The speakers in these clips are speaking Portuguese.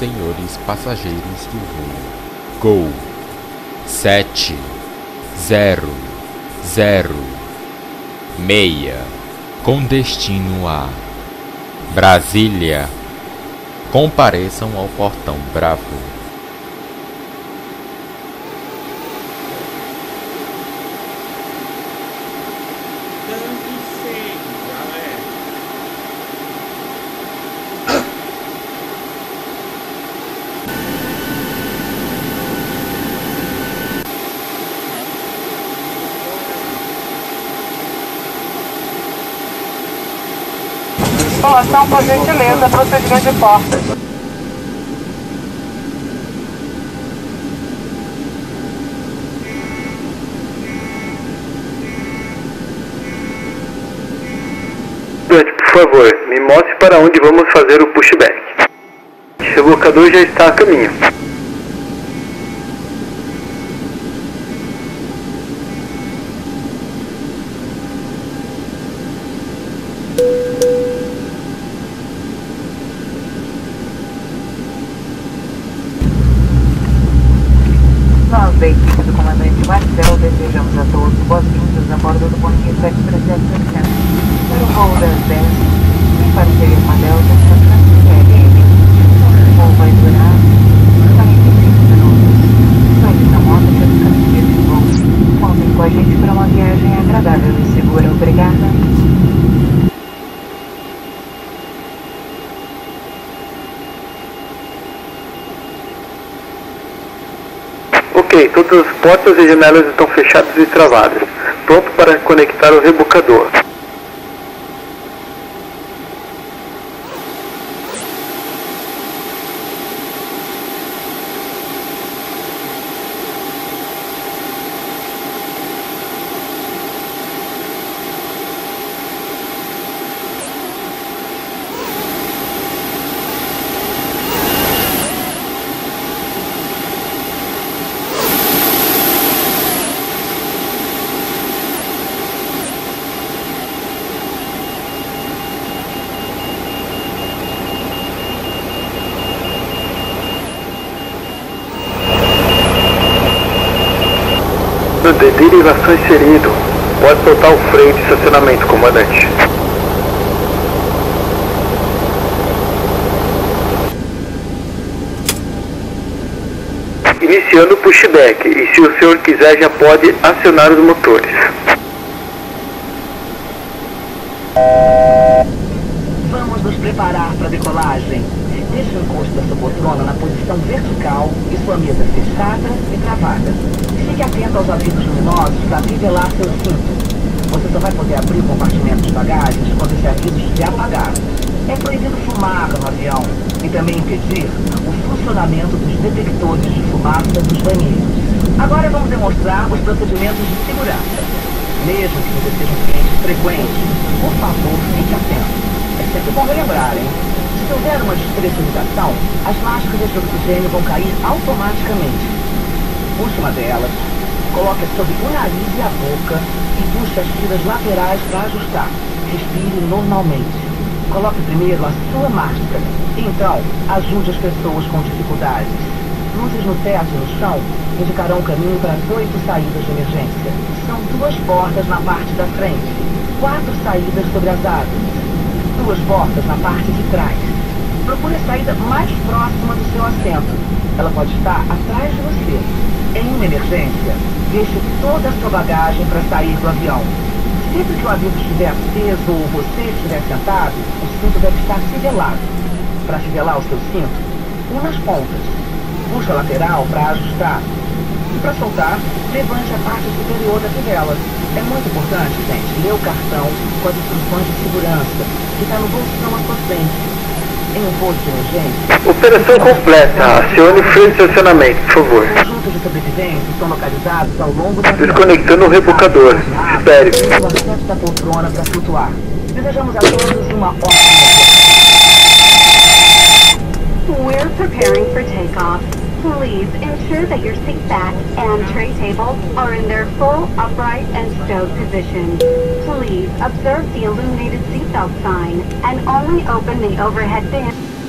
Senhores passageiros do voo. Gol 7 0 0 6 com destino a Brasília. Compareçam ao portão Bravo. População, por gentileza, procedimento de portas. por favor, me mostre para onde vamos fazer o pushback. O rebocador já está a caminho. Nós, da equipe do comandante Marcel, desejamos a todos boas-vindas a bordo do Boeing 737 para o voo das 10, em parceria com a Delta, São Francisco LM. O voo vai durar 45 minutos. Vai na moto que as características de voo. Contem com a gente para uma viagem agradável e segura. Obrigada. Ok, todas as portas e janelas estão fechadas e travadas. Pronto para conectar o rebocador. De derivação inserido. Pode soltar o freio de estacionamento, comandante. Iniciando o pushback, e se o senhor quiser já pode acionar os motores. Vamos nos preparar para a decolagem. Deixe o encosto da sua poltrona na posição vertical e sua mesa fechada e travada. Fique atento aos avisos luminosos para nivelar seu cinto. Você só vai poder abrir o compartimento de bagagens quando esse aviso estiver apagado. É proibido fumar no avião e também impedir o funcionamento dos detectores de fumaça dos banheiros. Agora vamos demonstrar os procedimentos de segurança. Mesmo que você seja um cliente frequente, por favor, fique atento. É sempre bom relembrar, hein? Se houver uma despressurização, as máscaras de oxigênio vão cair automaticamente. Puxe uma delas, coloque sobre o nariz e a boca e puxe as tiras laterais para ajustar. Respire normalmente. Coloque primeiro a sua máscara. Então, ajude as pessoas com dificuldades. Luzes no teto e no chão indicarão o caminho para as oito saídas de emergência. São duas portas na parte da frente, quatro saídas sobre as árvores, duas portas na parte de trás. Procure a saída mais próxima do seu assento. Ela pode estar atrás de você. Em uma emergência, deixe toda a sua bagagem para sair do avião. Sempre que o aviso estiver aceso ou você estiver sentado, o cinto deve estar fivelado. Para fivelar o seu cinto, uma nas pontas. Puxe a lateral para ajustar. E para soltar, levante a parte superior da fivela. É muito importante, gente, ler o cartão com as instruções de segurança, que está no bolsão à sua frente. Operação completa. Acione o freio de estacionamento, por favor. Conjuntos de sobreviventes estão localizados ao longo da... Desconectando o rebocador. Espere. O acesso da poltrona para flutuar. Desejamos a todos uma ótima We're preparing for takeoff. Please ensure that your seat back and tray tables are in their full upright and stowed position. Please observe the illuminated seatbelt sign and only open the overhead bin.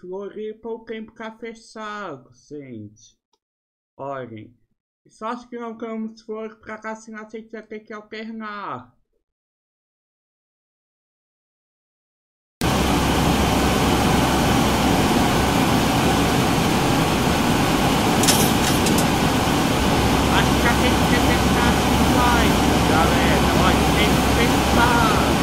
Floripa o tempo tá fechado, gente. Olhem, só que não vamos for pra cá, senão gente vai ter que alternar. Acho que a gente tem que pensar assim mais, galera. Olha, tem que pensar.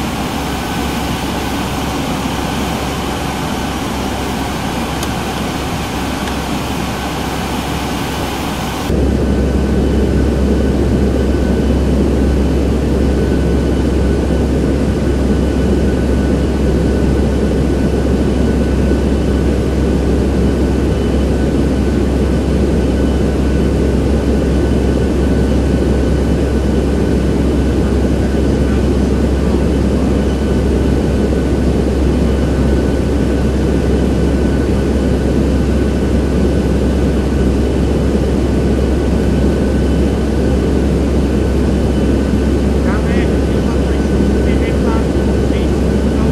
Galera, se vocês se interessaram, vocês não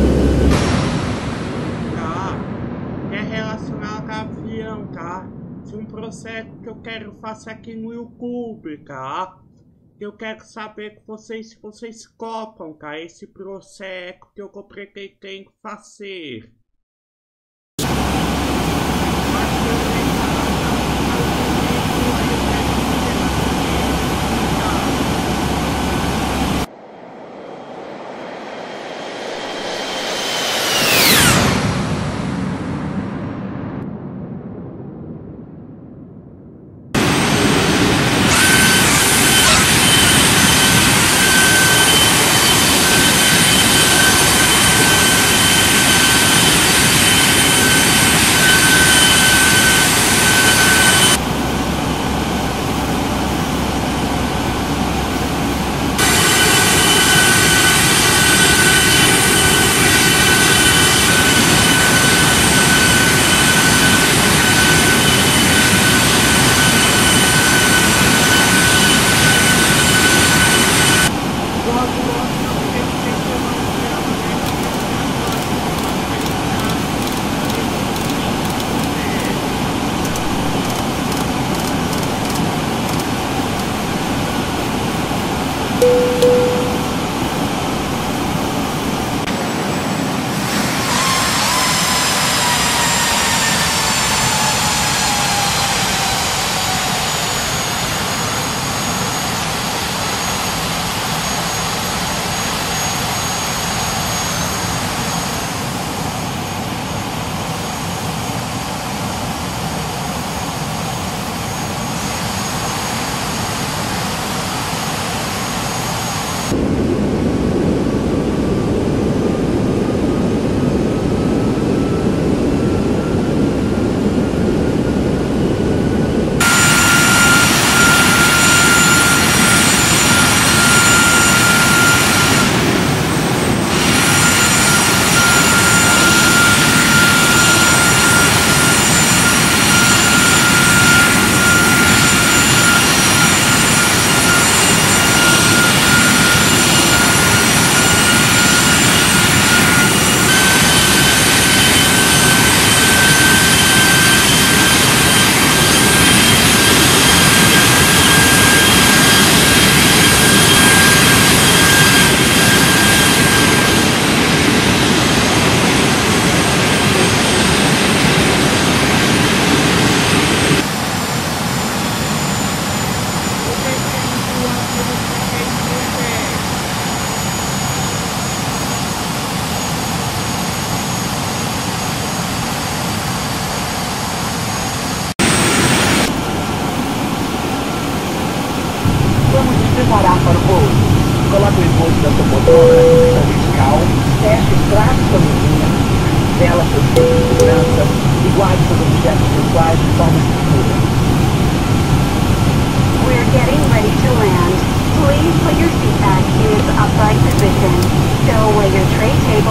tá? É relacionado a avião, tá? De um projeto que eu quero fazer aqui no Tá? Eu quero saber que vocês, se vocês copam, tá? Esse projeto que eu pretendo fazer.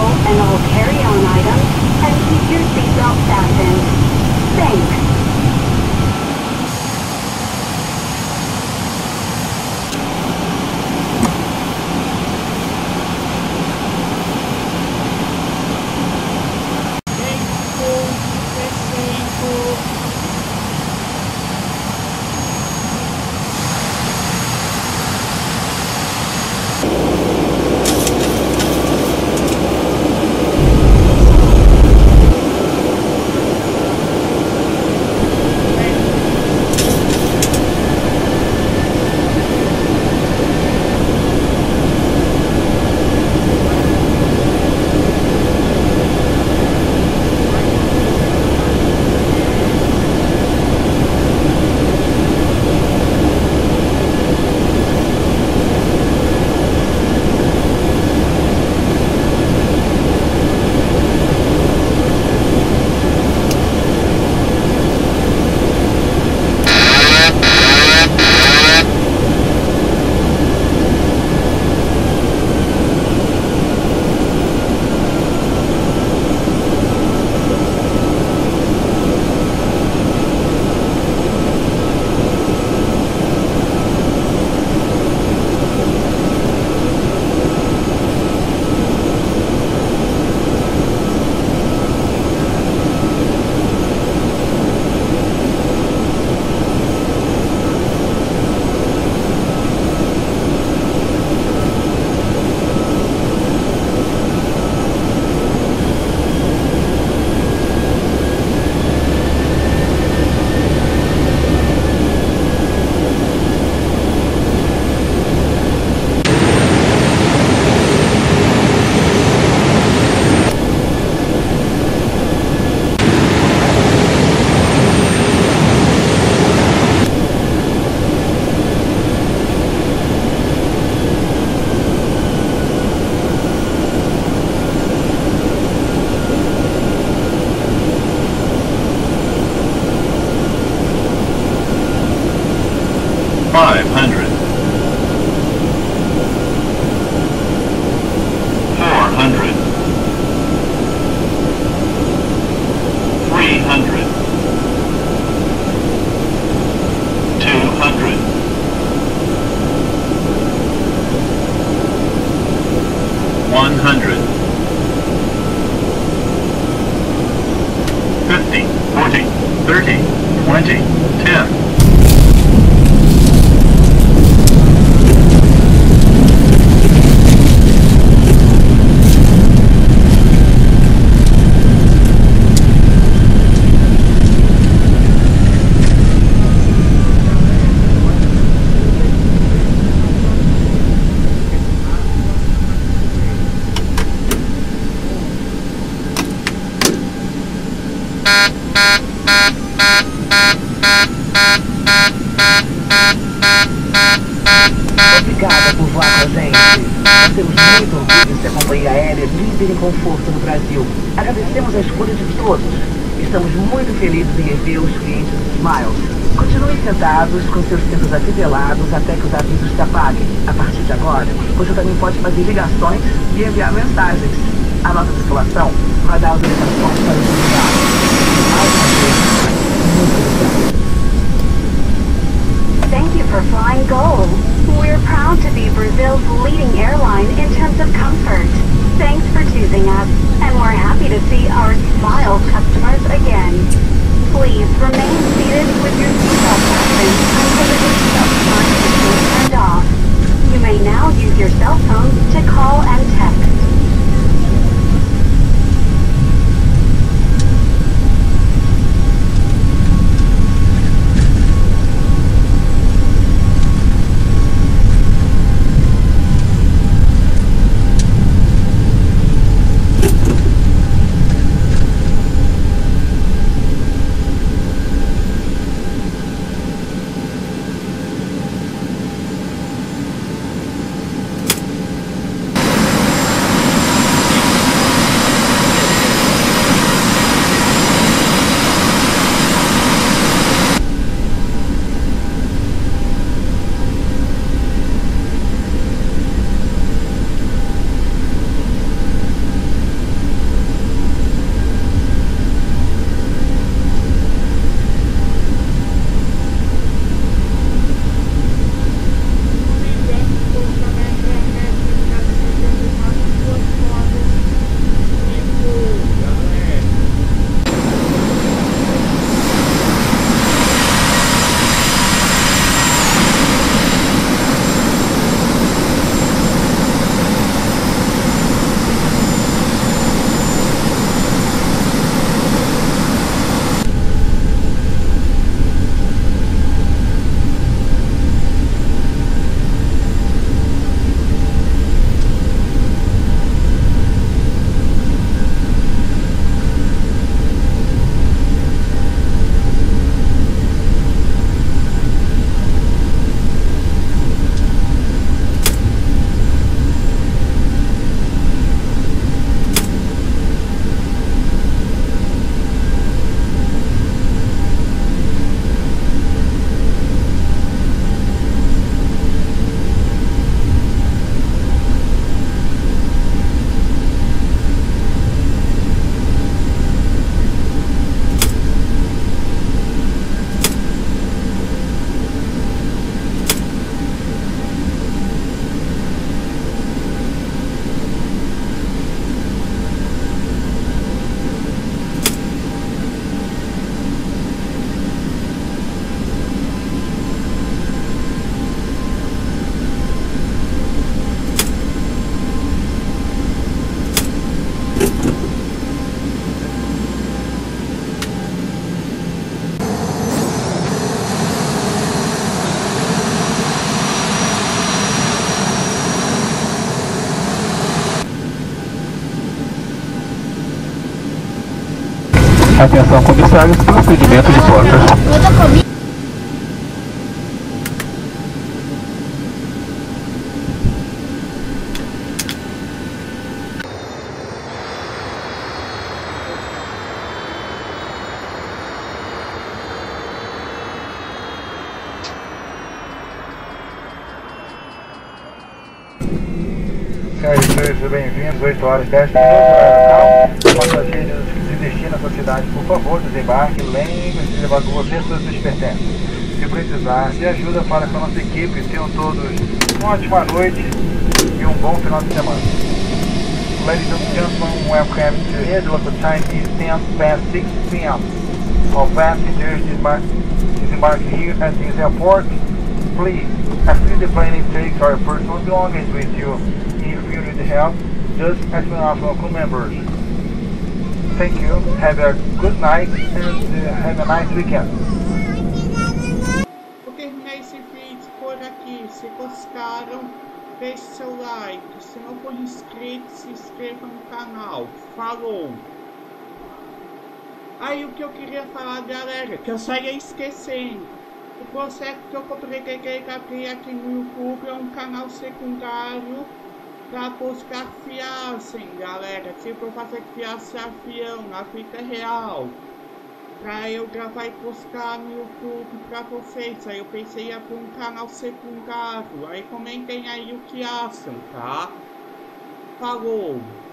Table and all carry-on items, and keep your seatbelt fastened. Thanks. 500. Obrigada por voar com a gente. Temos muito orgulho de ser companhia aérea líder em conforto no Brasil. Agradecemos a escolha de todos. Estamos muito felizes em rever os clientes Smiles. Continuem sentados com seus cintos afivelados até que os avisos se apaguem. A partir de agora, você também pode fazer ligações e enviar mensagens. A nossa tripulação vai dar autorizações para os for flying Gol. We're proud to be Brazil's leading airline in terms of comfort. Thanks for choosing us, and we're happy to see our Smiles customers again. Please remain Atenção comissários, procedimento de e senhores, bem-vindos. 8 horas 10 minutos no aeroporto. Passageiros que se destinam à sua cidade, por favor, desembarque. Lembre-se de levar com você todos os pertences. Se precisar de ajuda, fala com a nossa equipe. Tenham todos uma ótima noite e um bom final de semana. Ladies and gentlemen, welcome to time is 10 past 6 p.m. All passengers disembark here at this airport. Please, after the plane takes our personal belongings with you. If you need help, just ask one of our crew members. Thank you. Have a good night and uh, have a nice weekend. Vou terminar esse vídeo por aqui. Se gostaram, deixe seu like. Se não for inscrito, se inscreva no canal. Falou! Aí o que eu queria falar, galera, que eu só esquecendo. O processo que eu coloquei aqui no YouTube é um canal secundário para buscar fiassem, galera. Tipo, faço fiasse avião na vida real. Pra eu gravar e postar no YouTube pra vocês. Aí eu pensei em abrir um canal secundário. Aí comentem aí o que acham, tá? Falou!